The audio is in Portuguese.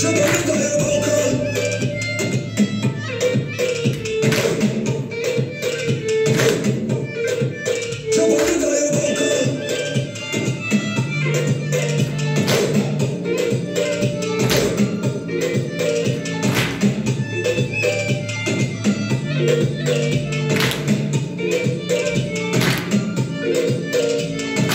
Chama thank you.